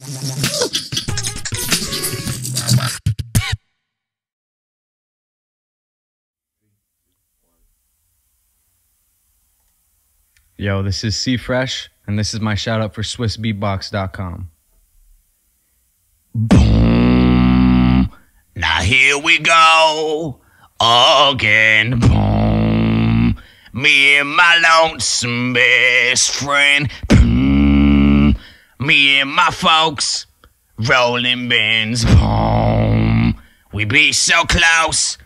Yo, this is C Fresh, and this is my shout out for SwissBeatbox.com. Boom. Now here we go again. Boom. Me and my lonesome best friend. Me and my folks rolling bins. Boom. We be so close,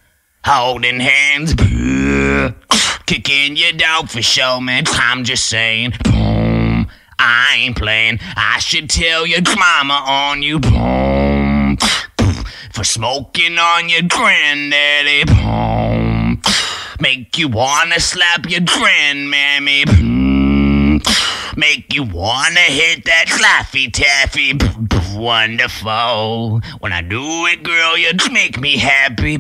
holding hands. Boom. Kicking you down for show, man. I'm just saying. Boom. I ain't playing. I should tell your mama on you. Boom. For smoking on your granddaddy. Boom. Make you wanna slap your grandmammy. Boom. Make you wanna hit that Laffy Taffy. Wonderful. When I do it, girl, you just make me happy.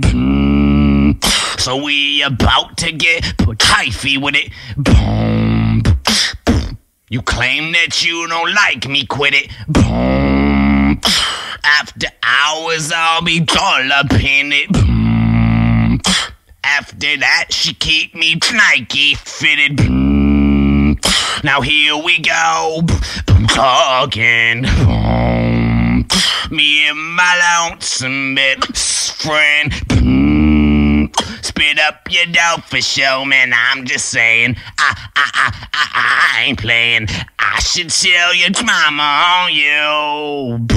So we about to get hyphy with it. Boom. You claim that you don't like me, quit it. Boom. After hours, I'll be all up in it. After that, she keep me Nike fitted. Now here we go. Boom, talking. Me and my lonesome best friend. Spit up your dope for show, man. I'm just saying. I, I, I, I, I ain't playing. I should tell your mama on you.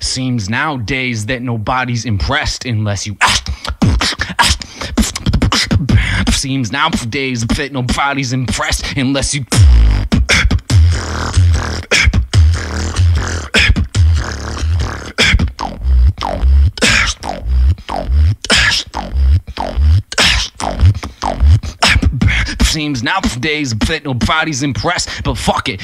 Seems nowadays that nobody's impressed unless you. Seems nowadays that nobody's impressed unless you. Seems nowadays that nobody's impressed, but fuck it.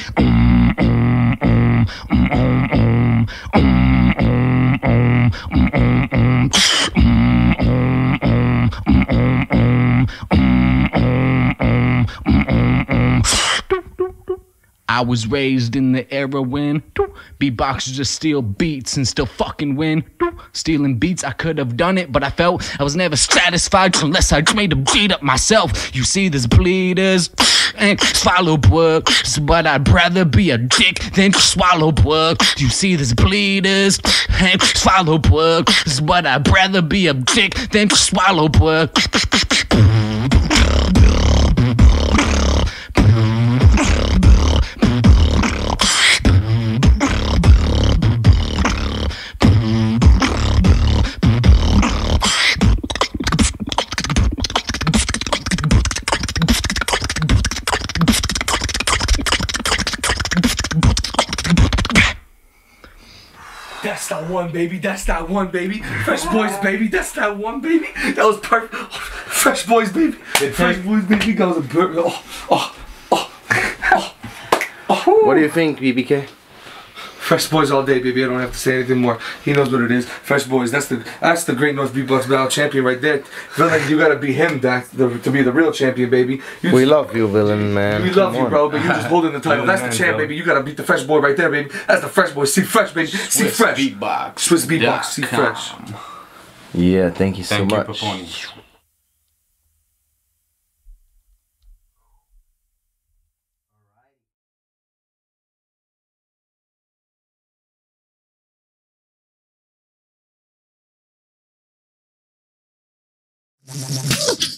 I was raised in the era when beatboxers just steal beats and still fucking win. Stealing beats, I could have done it, but I felt I was never satisfied unless I made a beat up myself. You see, there's bleeders and swallow work, but I'd rather be a dick than swallow work. You see, there's bleeders and swallow work, but I'd rather be a dick than swallow work. That's that one, baby. That's that one, baby. Fresh boys, baby. That's that one, baby. That was perfect. Fresh boys, baby. Fresh boys, baby. That was a perfect. Oh, oh, oh, oh, oh. What do you think, BBK? Fresh boys all day, baby. I don't have to say anything more. He knows what it is. Fresh boys. That's the that's the Great North Beatbox Battle champion right there. Villain, you gotta be him that the, to be the real champion, baby. You We love you, villain man. We love Come you, on. bro, but you just holding the title. That's the champ, baby. You gotta beat the fresh boy right there, baby. That's the fresh boy. C-Fresh, baby. C-Fresh. Beatbox. Swiss beatbox. C-Fresh. Yeah, thank you so Thank you, much. Pepouni. ハハハハ!